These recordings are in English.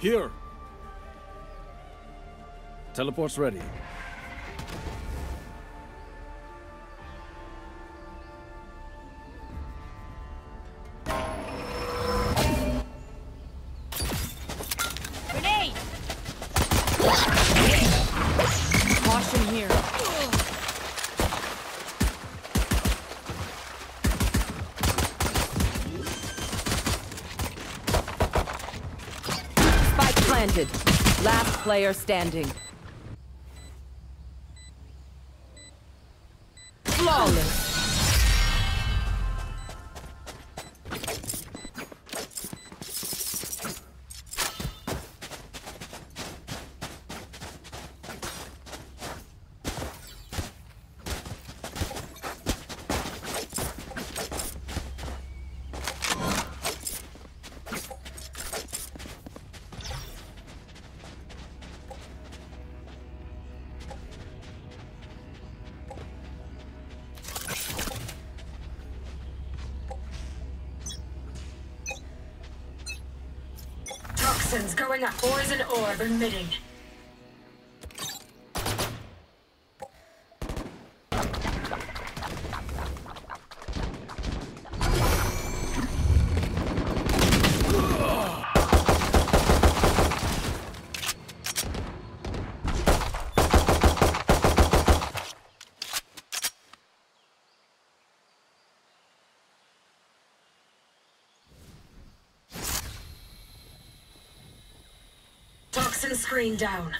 Here. Teleport's ready. Player standing. Orb emitting. Toxin screen down.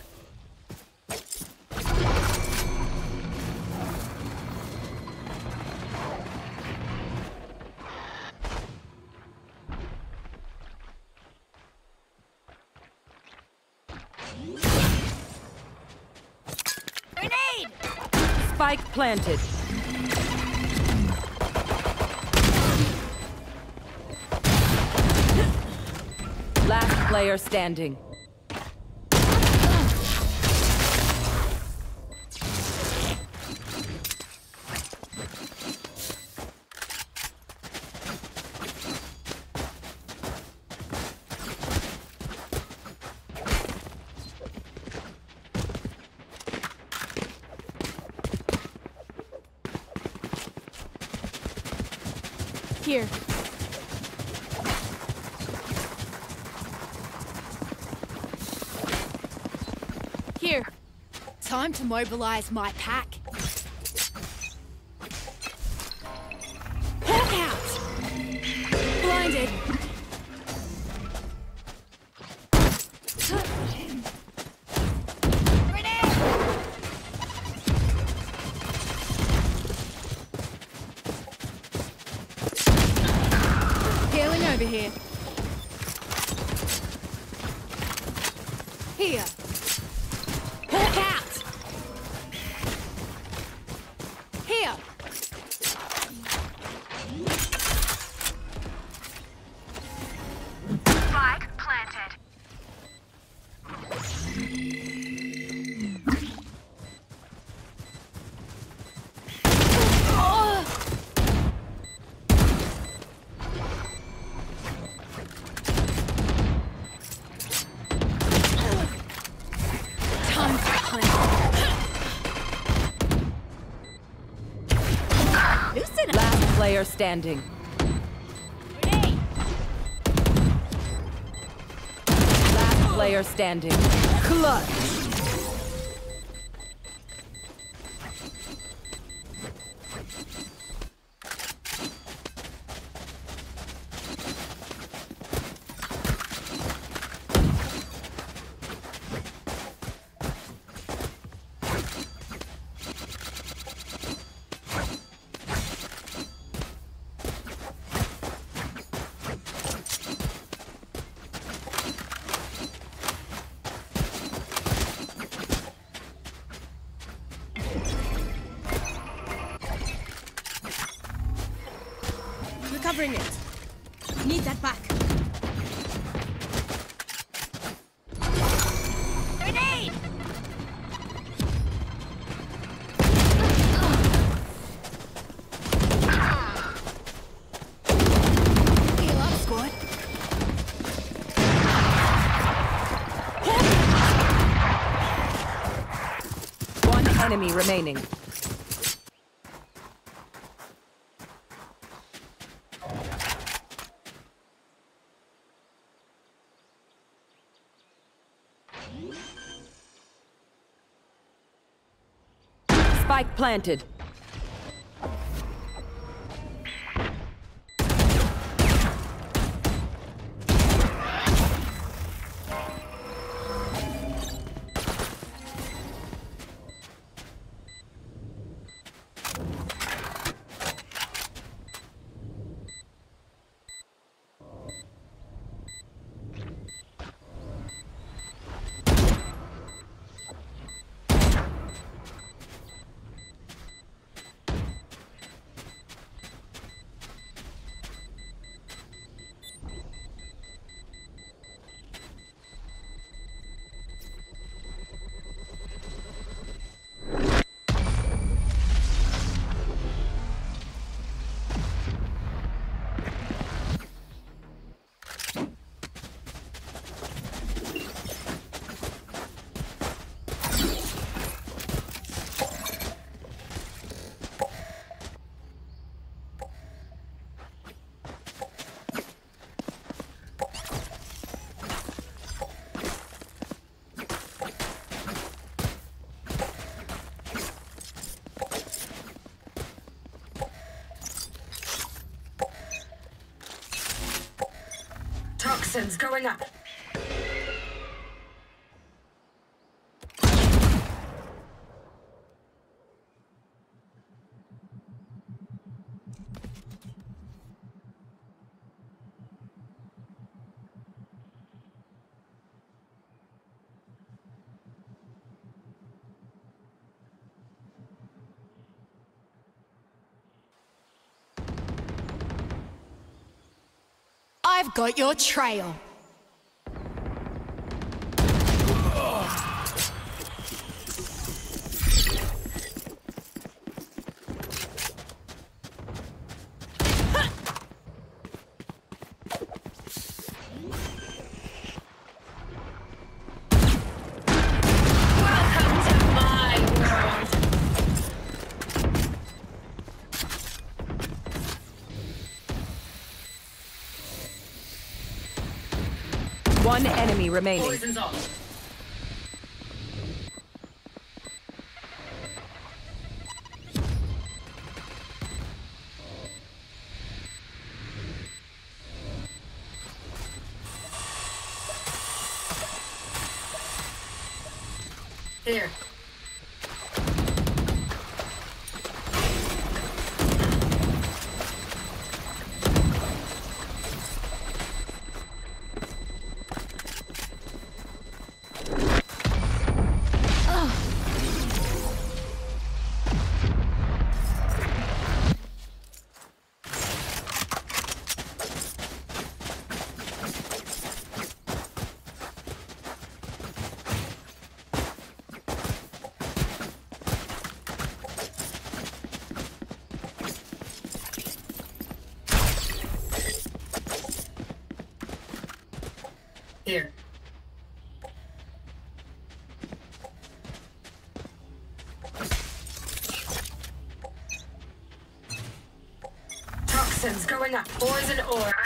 Grenade! Spike planted. Last player standing. Here. Here. Time to mobilize my pack. Standing. Last player standing. Clutch. Covering it. Need that back. Remaining. planted. Resistance going up. I've got your trail. remaining. an ore.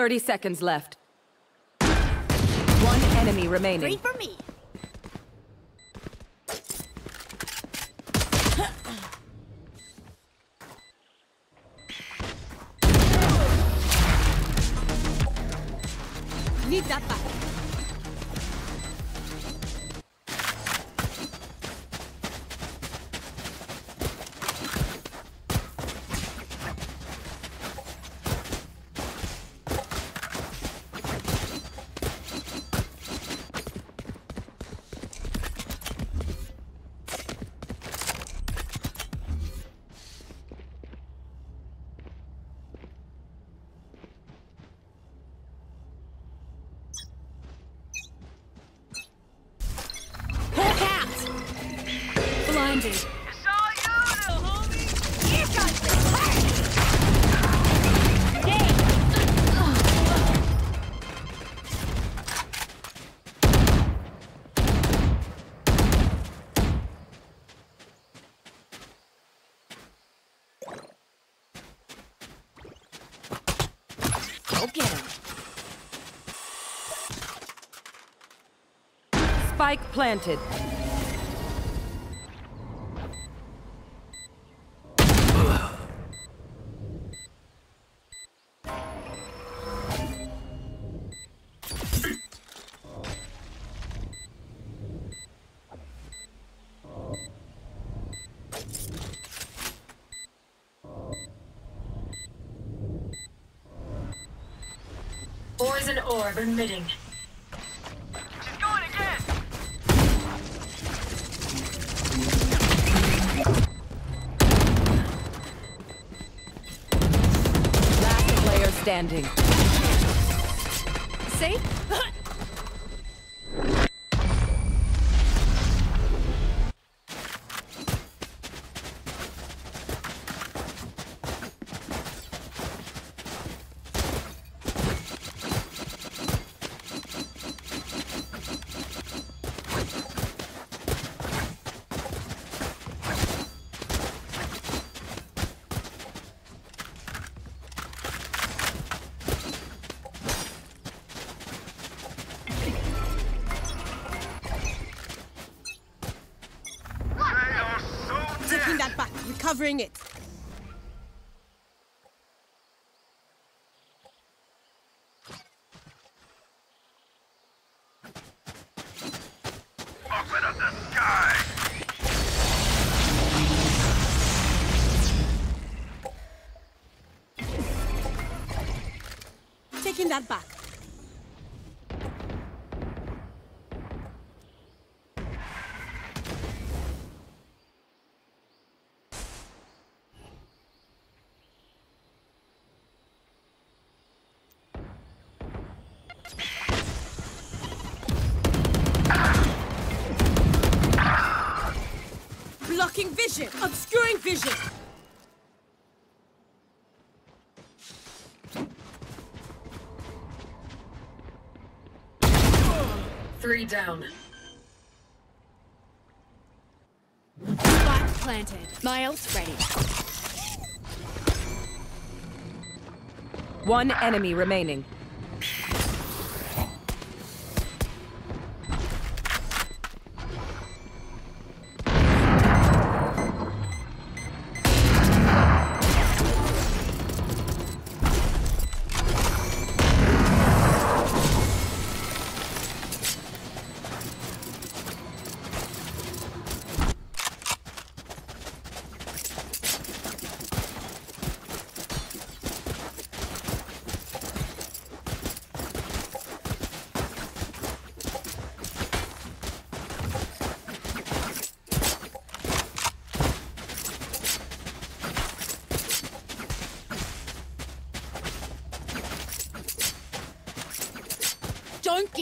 30 seconds left. One enemy remaining. Three remaining. for me. Spike planted. Poison orb emitting. Standing. See? Down. Spike planted. Miles ready. One enemy remaining.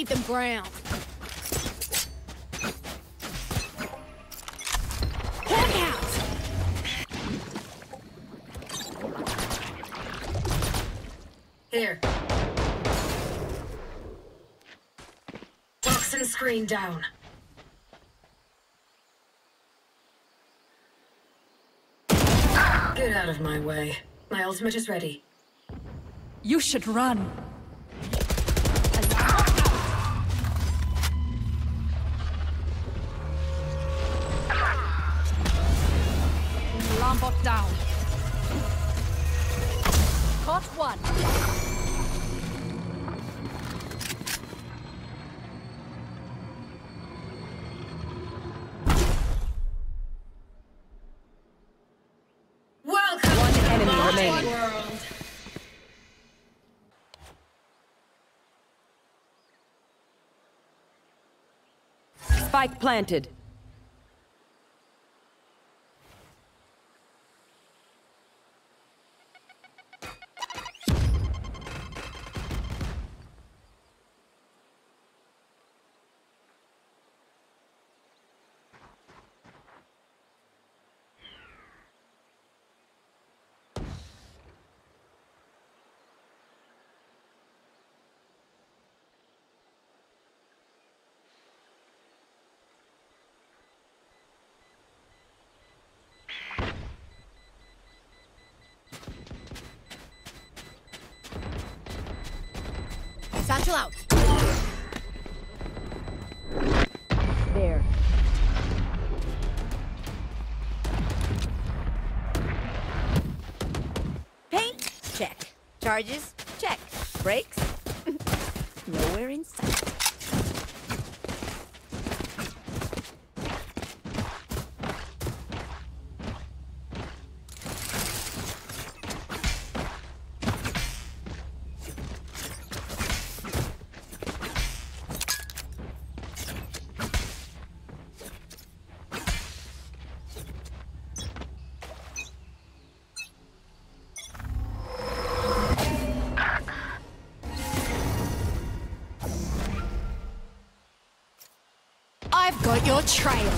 Don't them ground. Here. Toxin screen down. Get out of my way. My ultimate is ready. You should run. Planted. Satchel out. There. Paint? Check. Charges? Check. Brakes? Nowhere in sight. Your trail.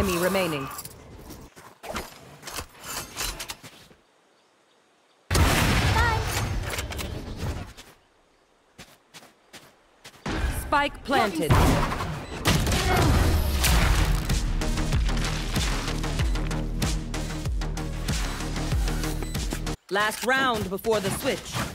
Enemy remaining. Spike planted. Last round before the switch.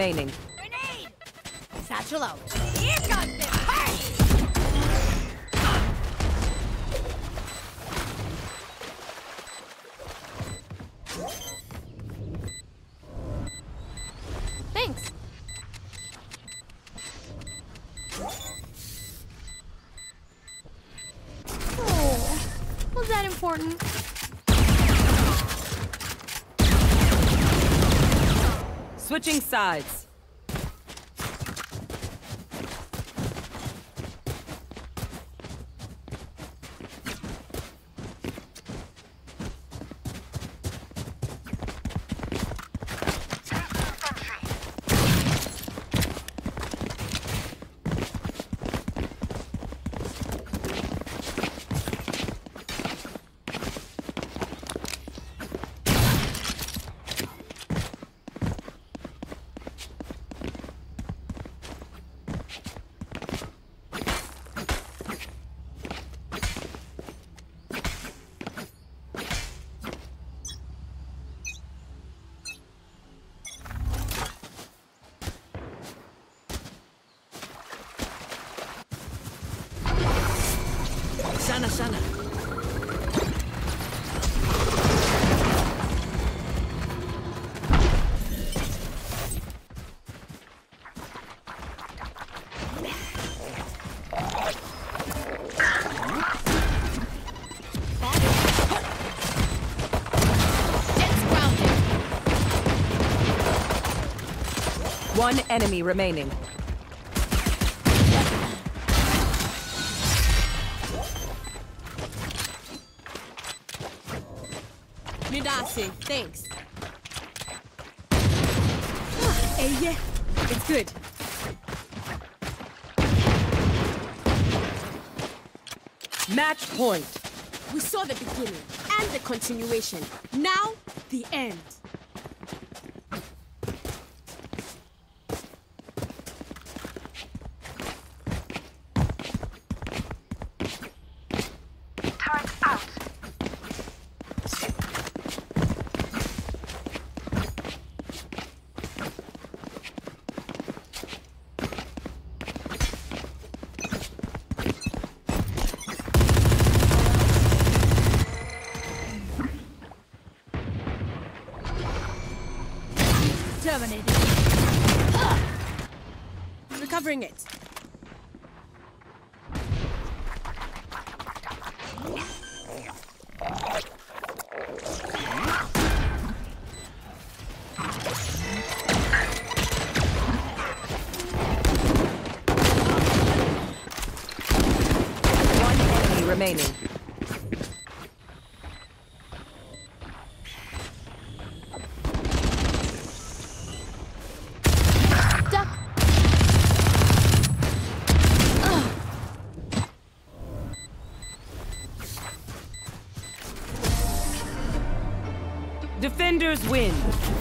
Remaining. Sides. One enemy remaining. Midasi, thanks. Ah, eh, yeah, it's good. Match point. We saw the beginning and the continuation. Now, the end. Defenders win.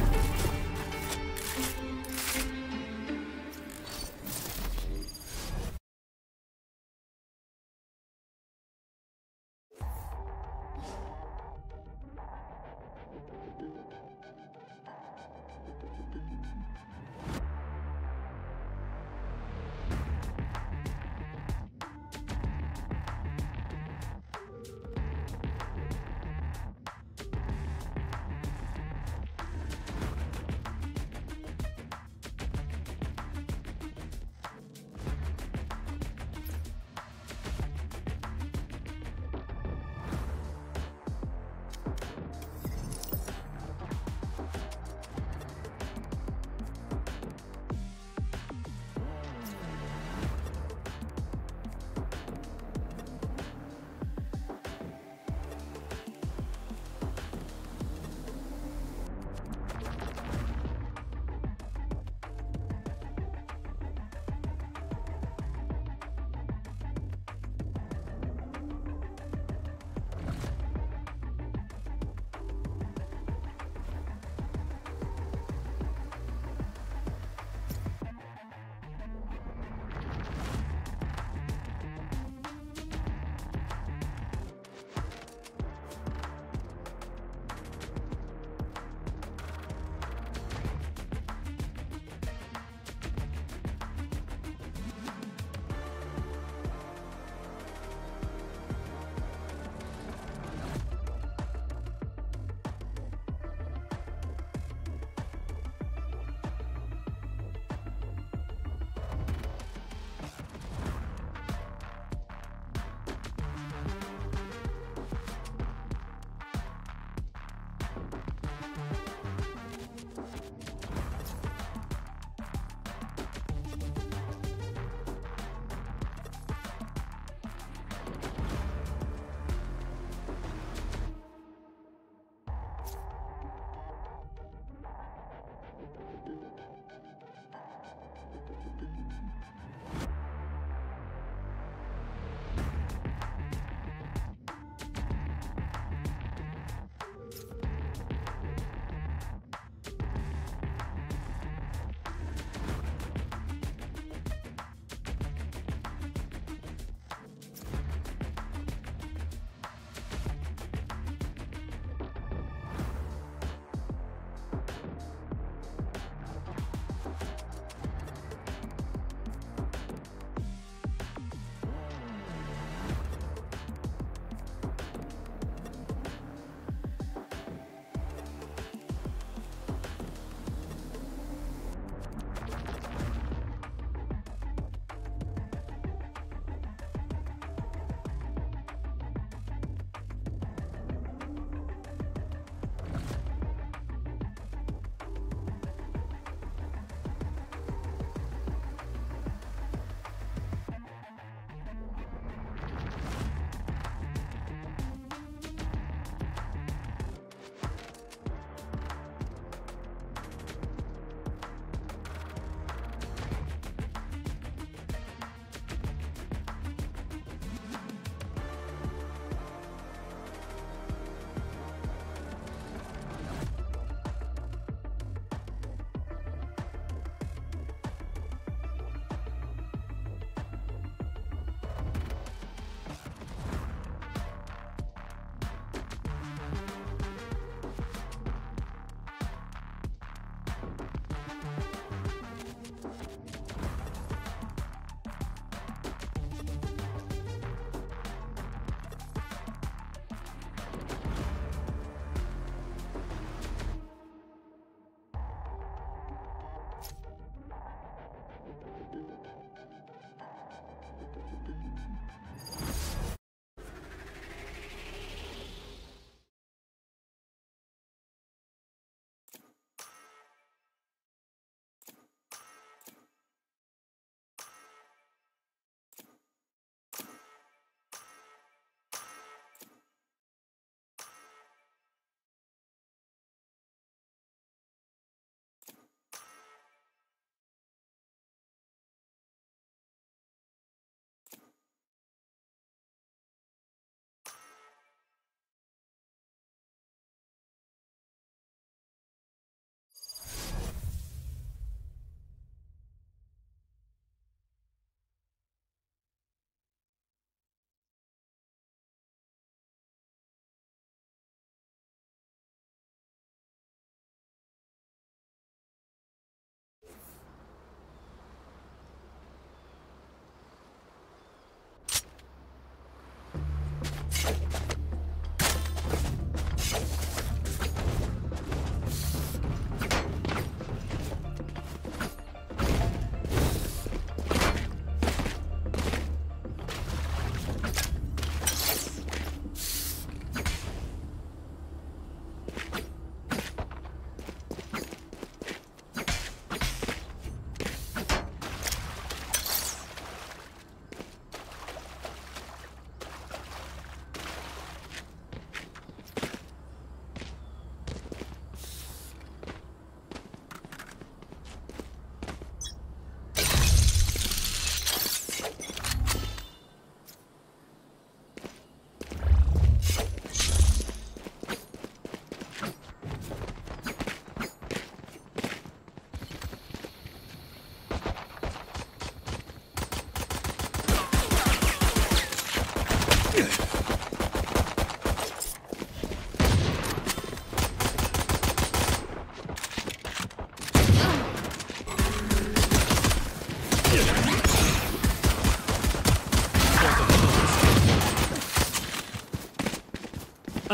Thank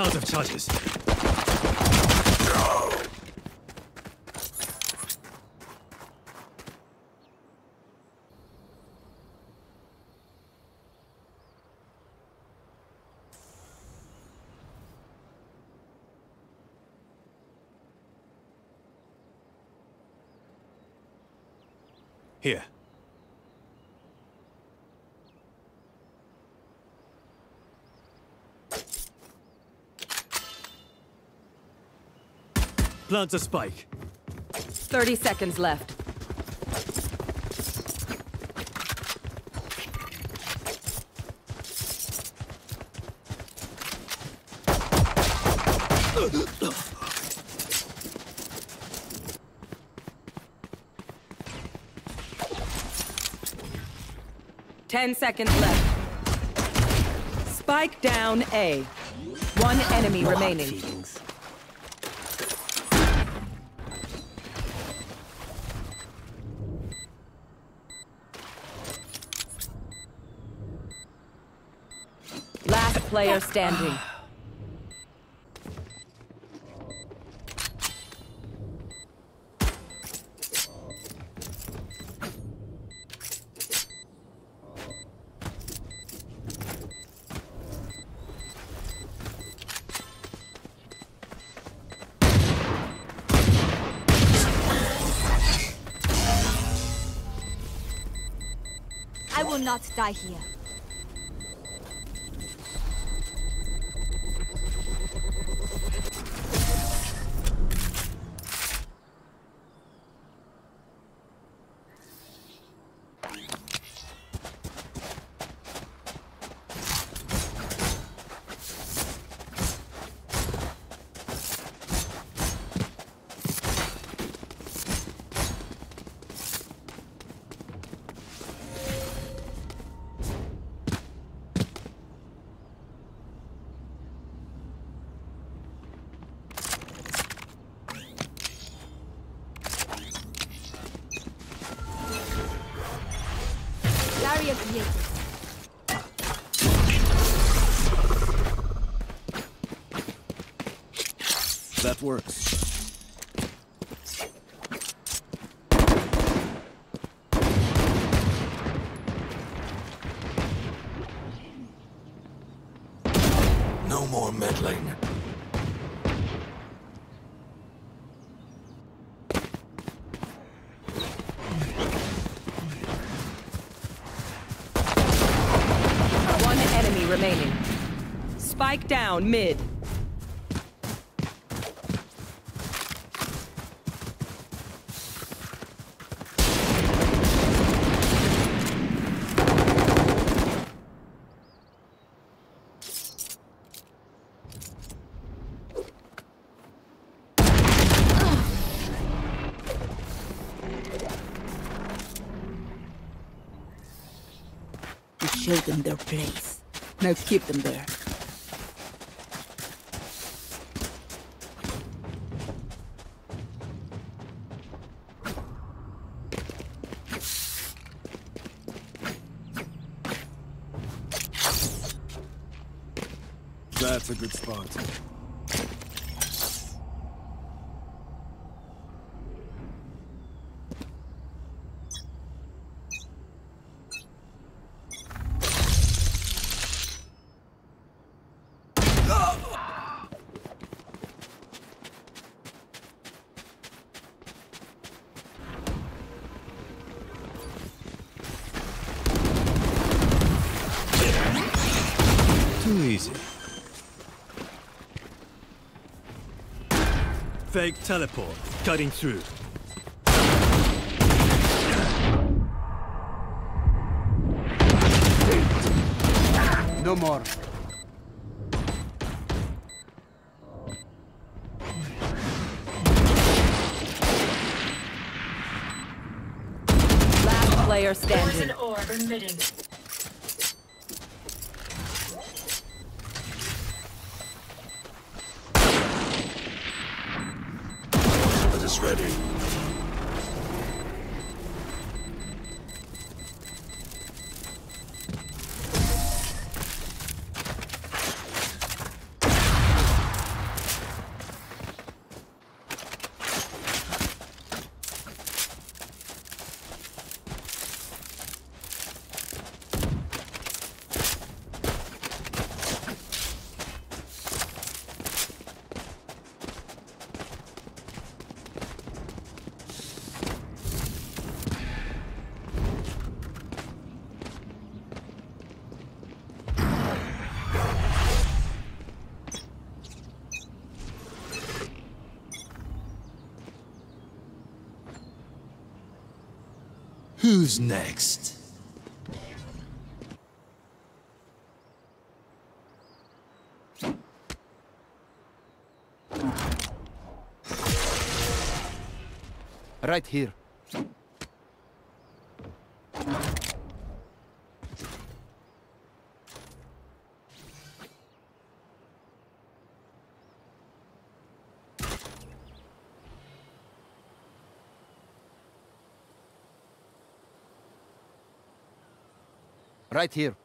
out of charges. Here. Plant a spike. 30 seconds left. Ten seconds left. Spike down A. One enemy remaining. Feelings. Last player standing. I will not die here. That works. No more meddling. One enemy remaining. Spike down mid. You showed them their place. Now keep them there. Fake teleport, cutting through. No more. Last player standing. Poison orb emitting. It is ready. Who's next? Right here. Right here.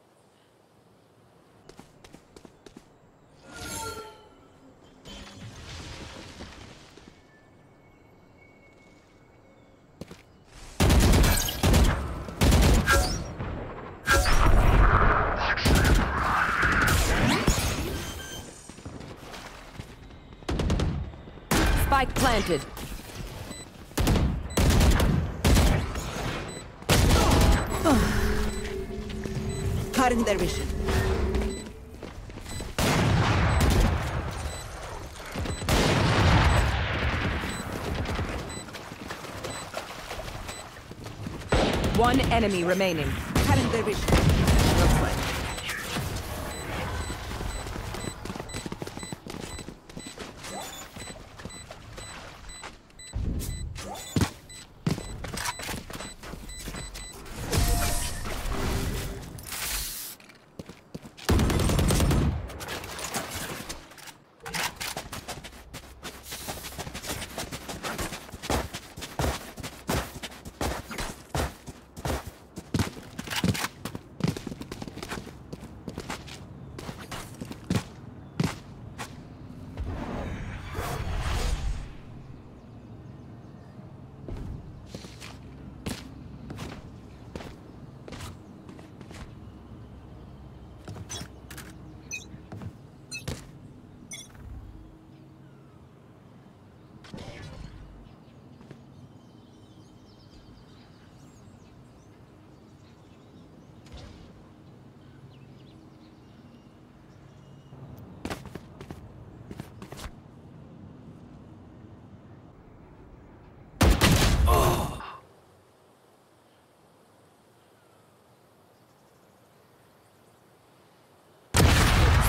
One enemy remaining. Cutting their vision.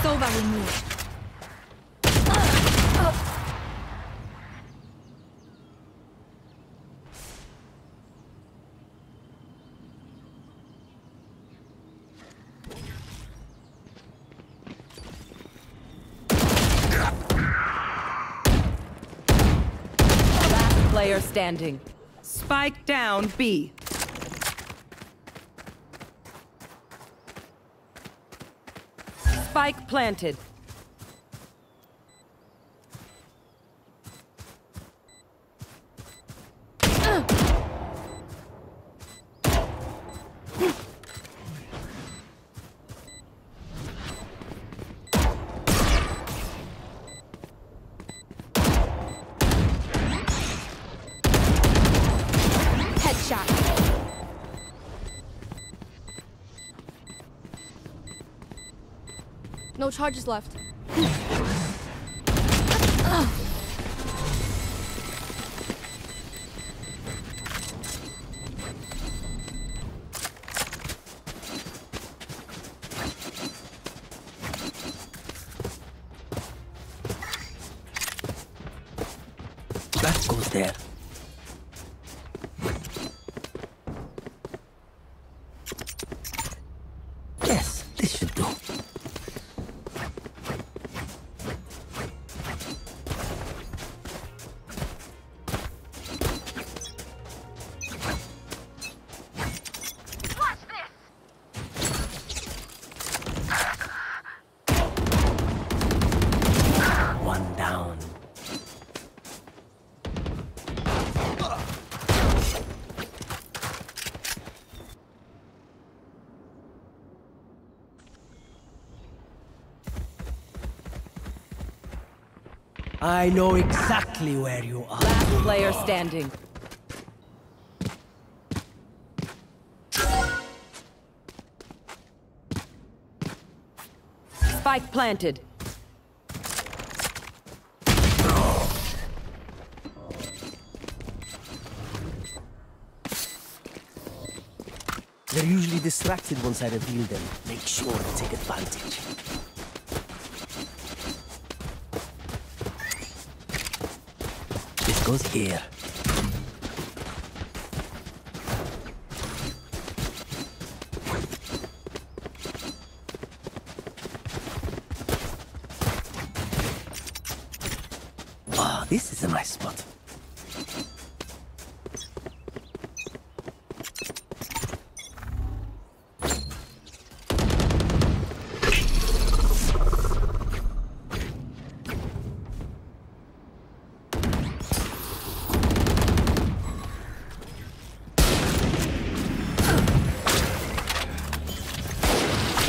Sova removed. Last player standing. Spike down B. Spike planted. Charges left. That goes there. I know exactly where you are. Last player standing. Spike planted. They're usually distracted once I reveal them. Make sure to take advantage. Goes here. Ah, this is a nice spot.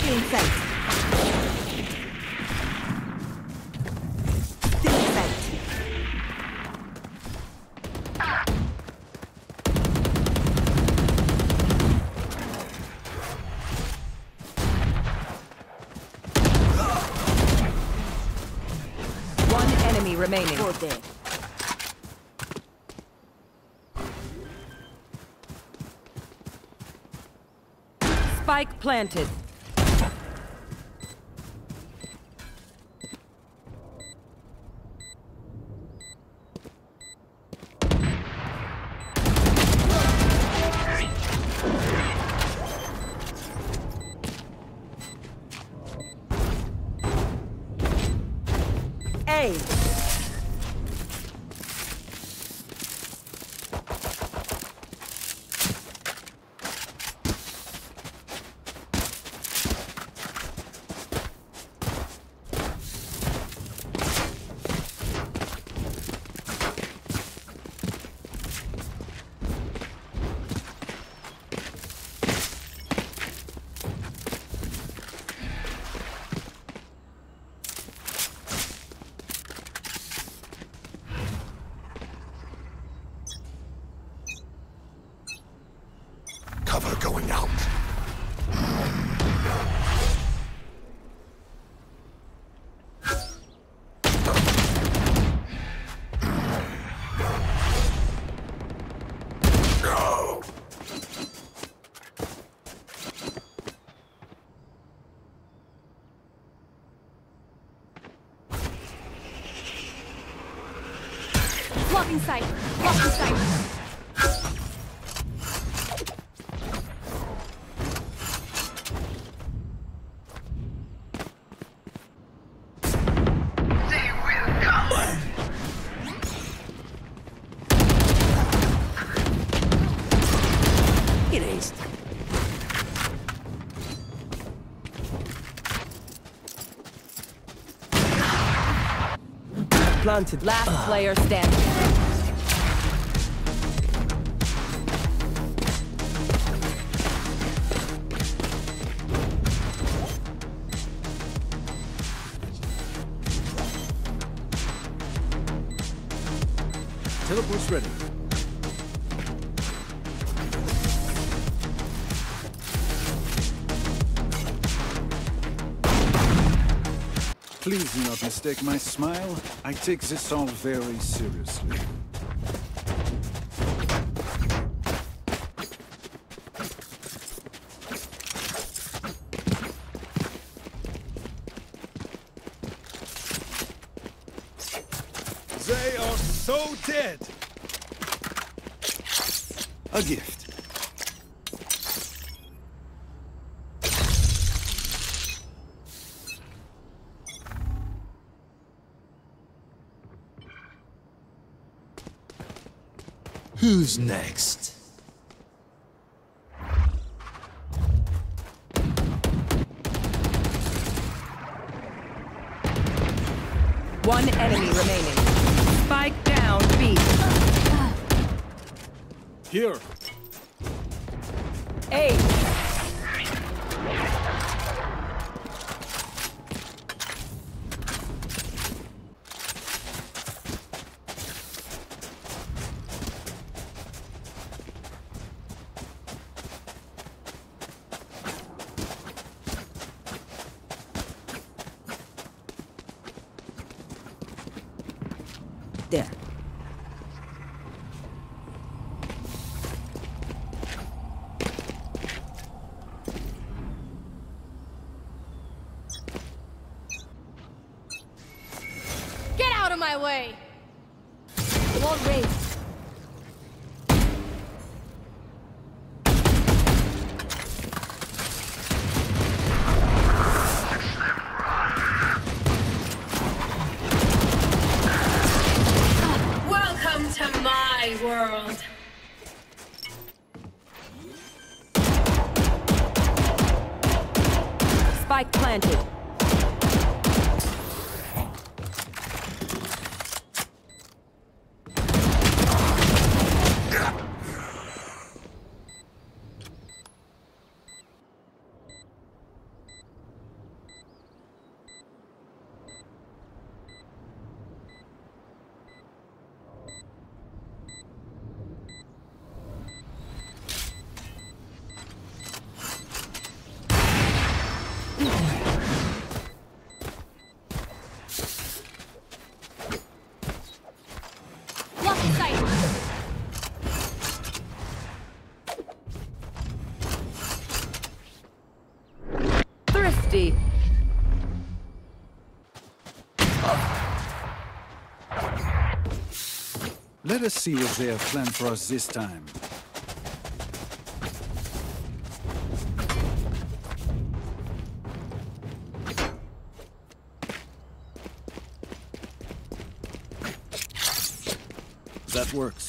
Still in sight. Still in sight. One enemy remaining. Four dead. Spike planted. Planted. Last player standing. Please do not mistake my smile. I take this all very seriously. They are so dead. A gift. Who's next? One enemy remaining. Spike down B. Here. A. Let us see what they have planned for us this time. That works.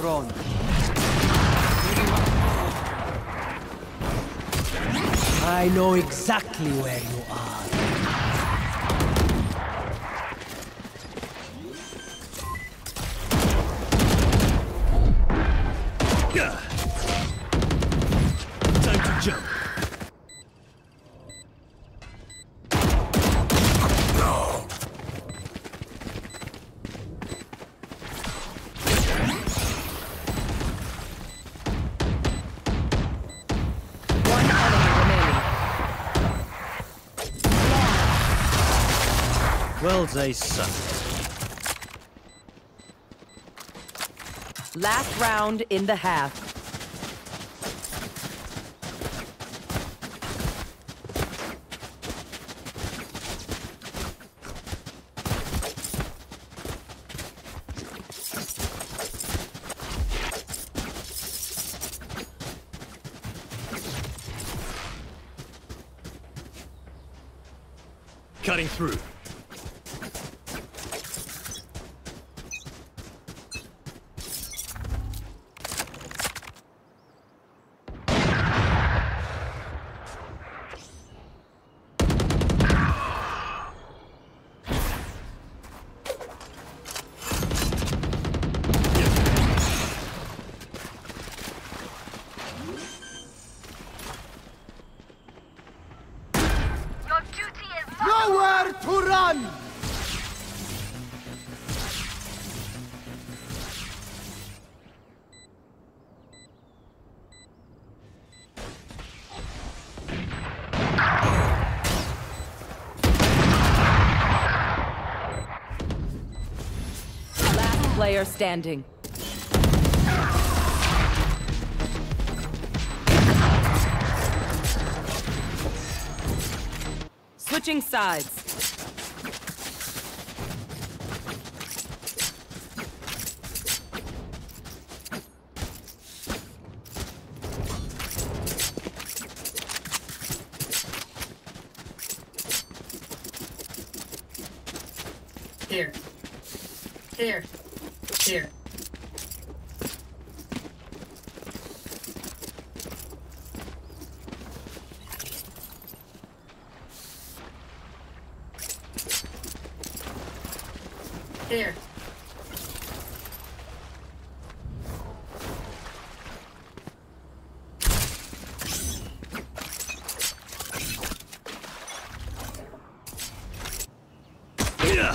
Drone. I know exactly where you they suck. Last round in the half. Cutting through. Player standing. Switching sides. Here. Here. Here. Here. Yeah.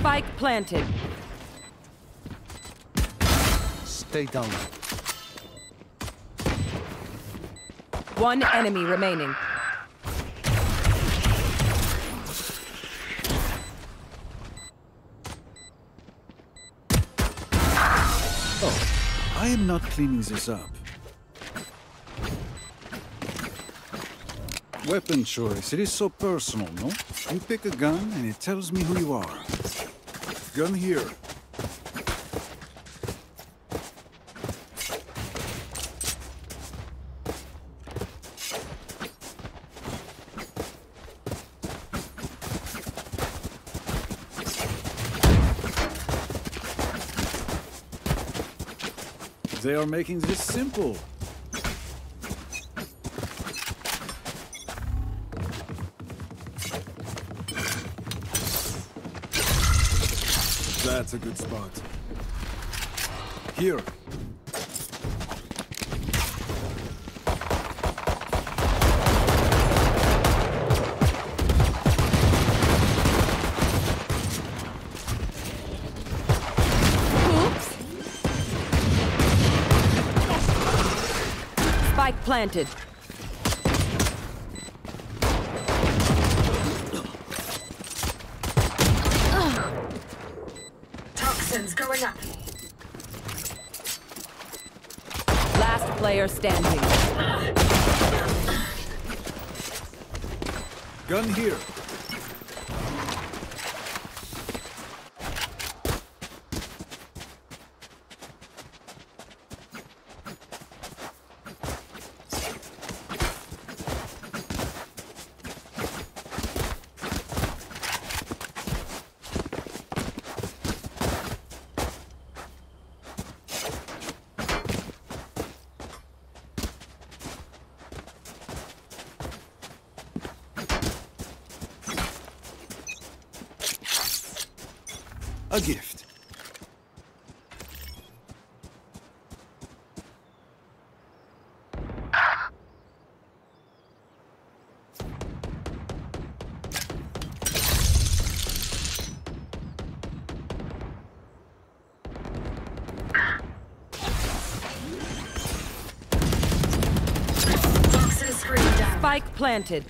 Spike planted. Stay down. One enemy remaining. Oh, I am not cleaning this up. Weapon choice, it is so personal, no? You pick a gun and it tells me who you are. Gun here. They are making this simple. That's a good spot. Here. Spike planted. Toxins going up. Last player standing. Gun here. A gift. Toxin screen down. Spike planted.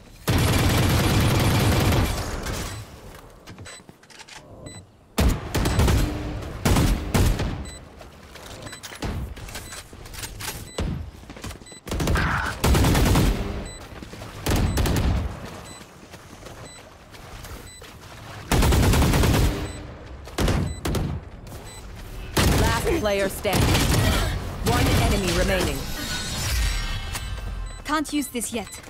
Player standing. One enemy remaining. Can't use this yet.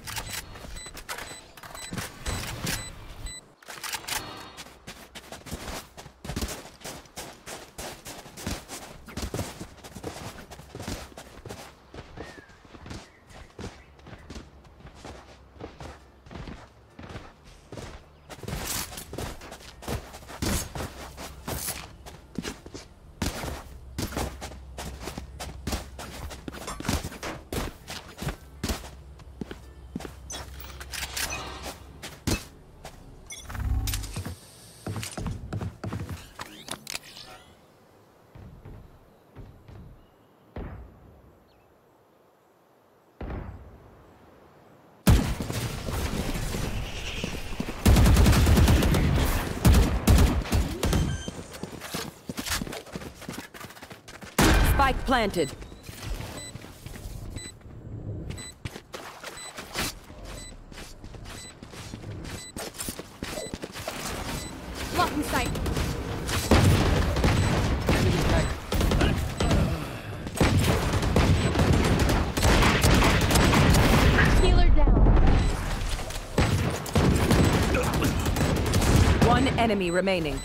Spike planted. Blocking sight. Healer down. One enemy remaining.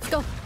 Let's go.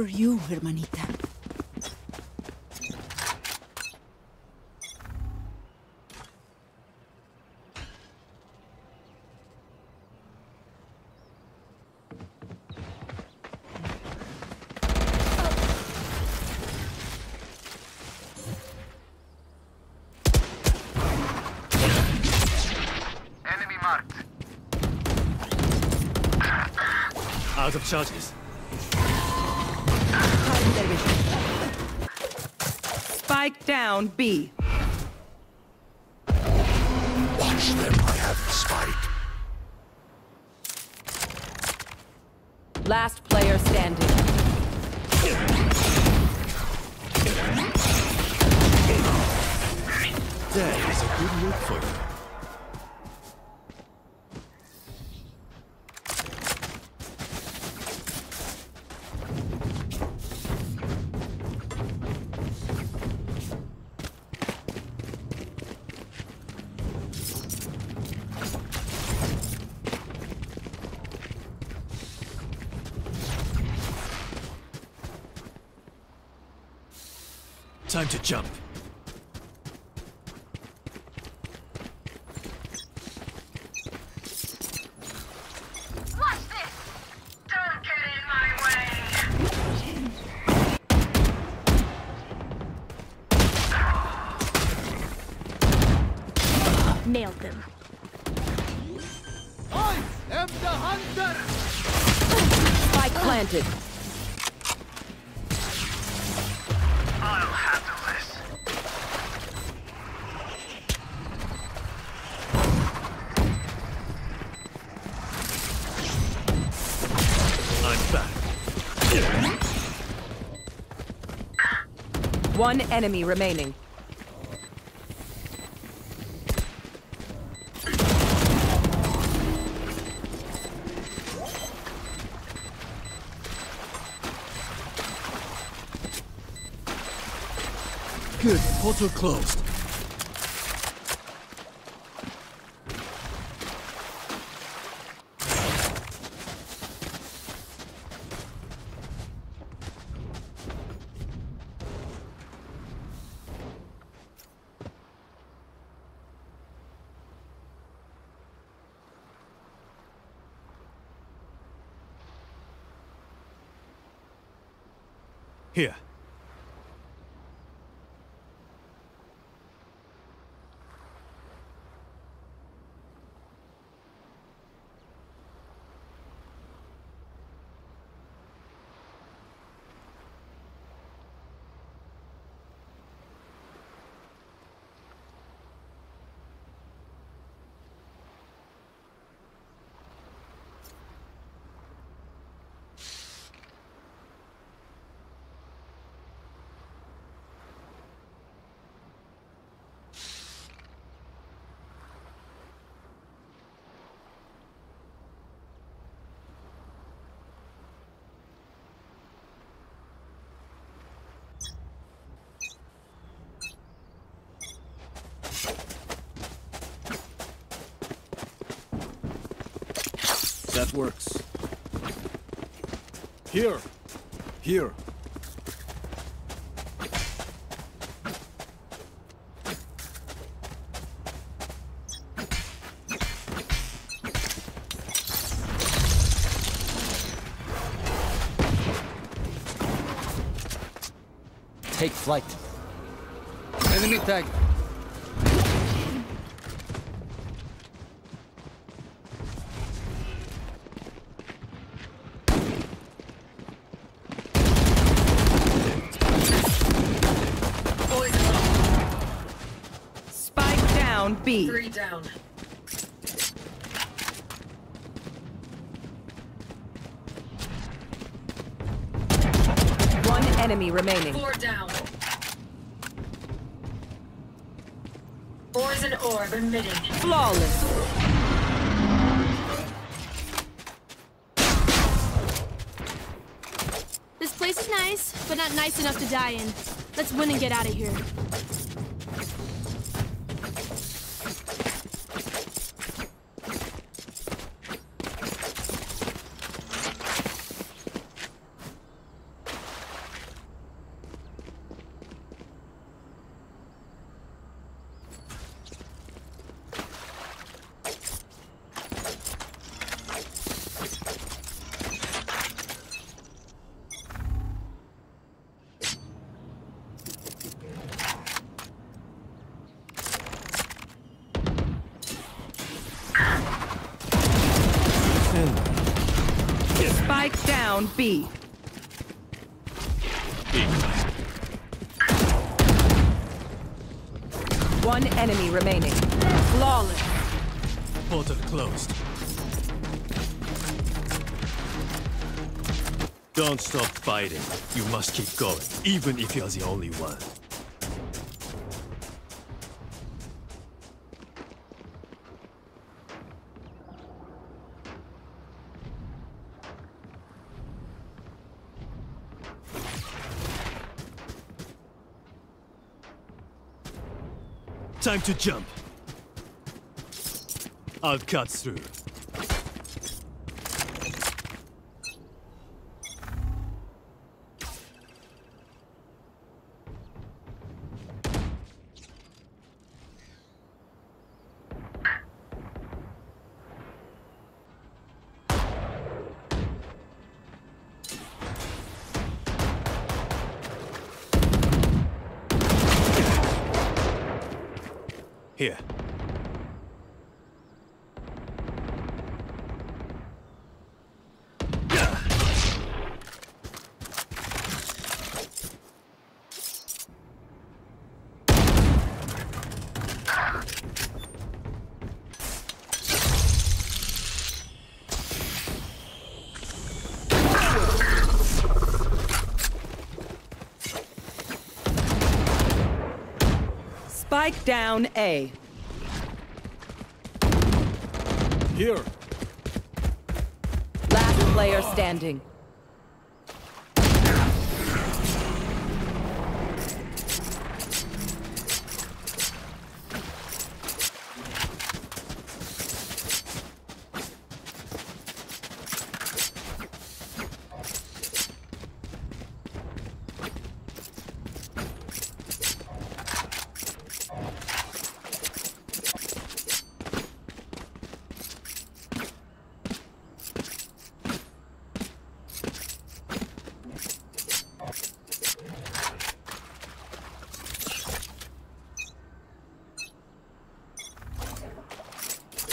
for you, hermanita. Enemy marked. Out of charges. Time to jump. One enemy remaining. Good. Portal closed. That works. Here! Here! Take flight. Enemy tag. B. Three down. One enemy remaining. Four down. Poison orb emitting. Flawless. This place is nice, but not nice enough to die in. Let's win and get out of here. Don't stop fighting. You must keep going, even if you're the only one. Time to jump. I'll cut through. Down A. Here. Last player standing.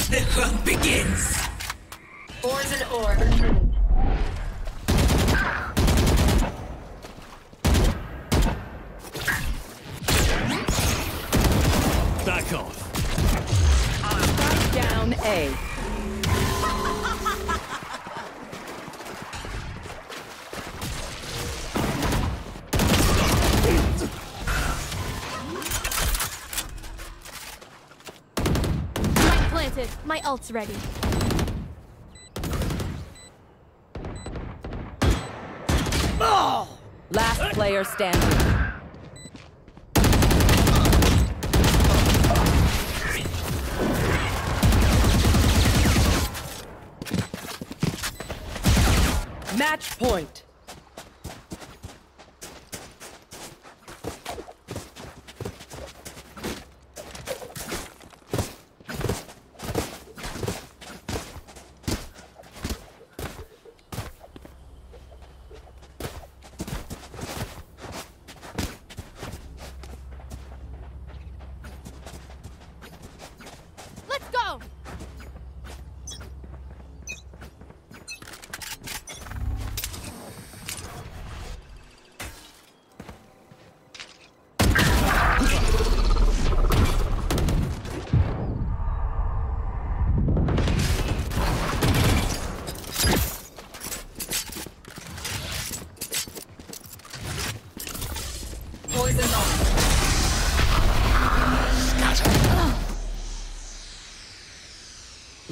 The hunt begins. Poison orb emitting. Back off. Spike down A. Spike planted. My ult's ready. Last player standing.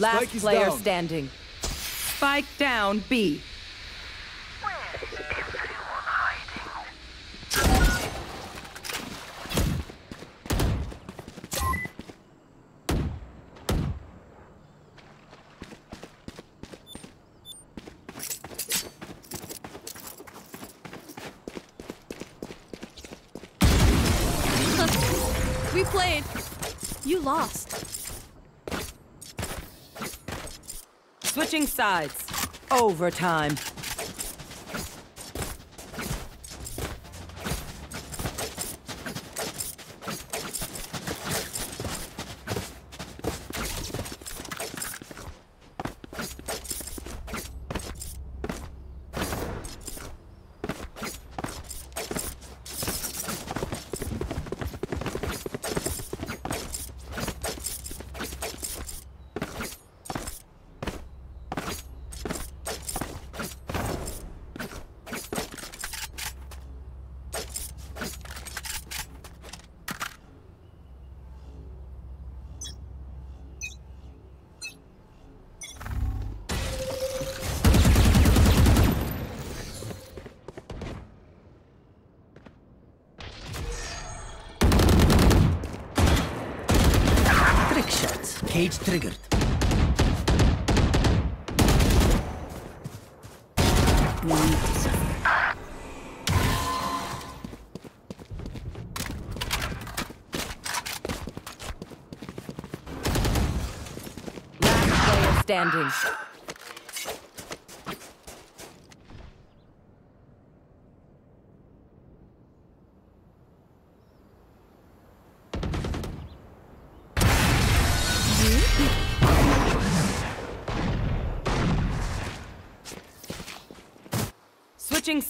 Last Spike player down. standing. Spike down B. We played. You lost. Switching sides. Overtime. Cage triggered. Standing.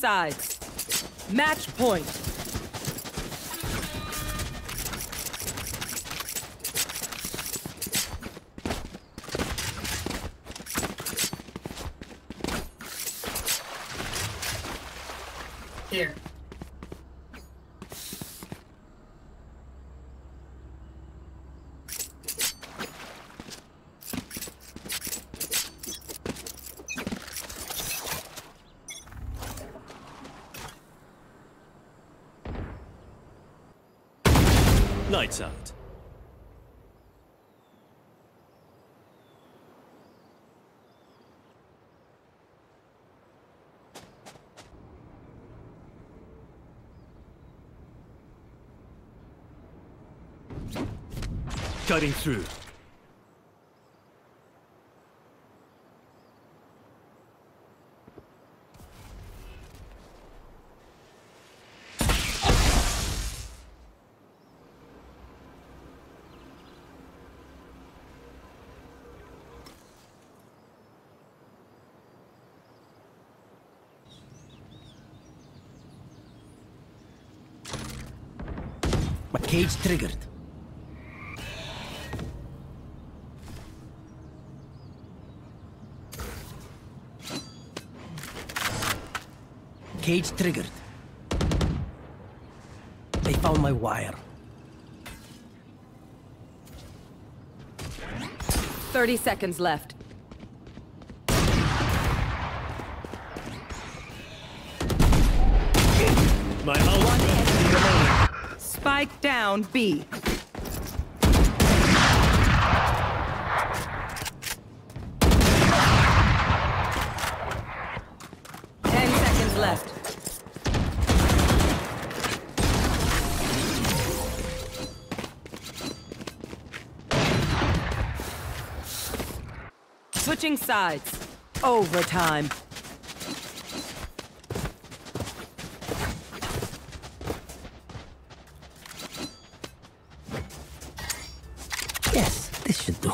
Sides. Match point. Here. Lights out. Cutting through. My cage triggered. Cage triggered. They found my wire. 30 seconds left. My house. Spike down B. Ten seconds left. Switching sides. Overtime. Yes, this should do.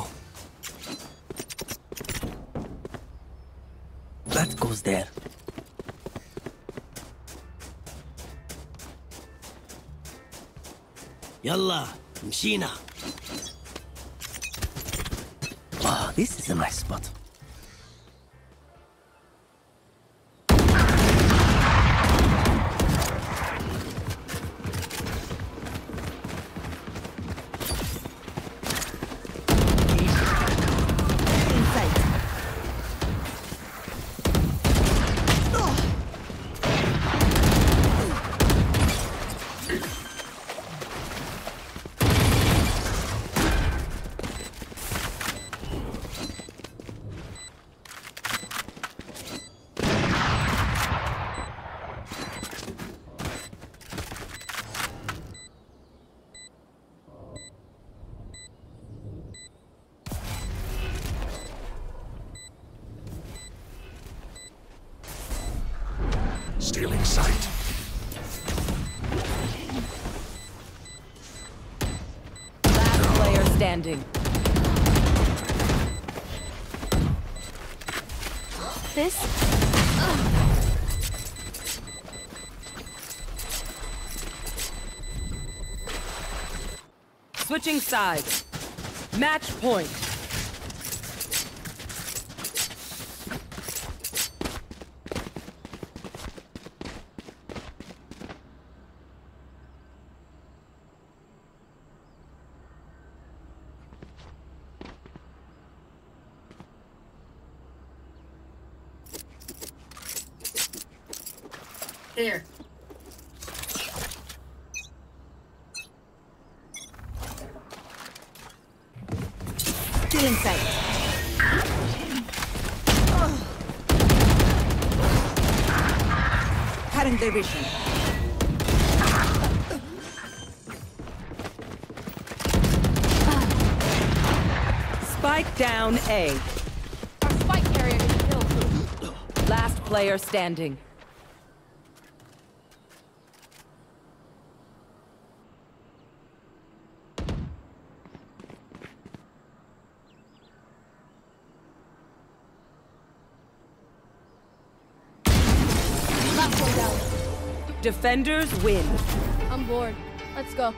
That goes there. Yalla, Mshina. Oh, ah, this is a nice spot. Stealing sight. Last player standing. This? Switching sides. Match point. Here. Still in sight. Cutting their vision. Spike down A. Our spike carrier is killed. Last player standing. Last one down. Defenders win. I'm bored. Let's go.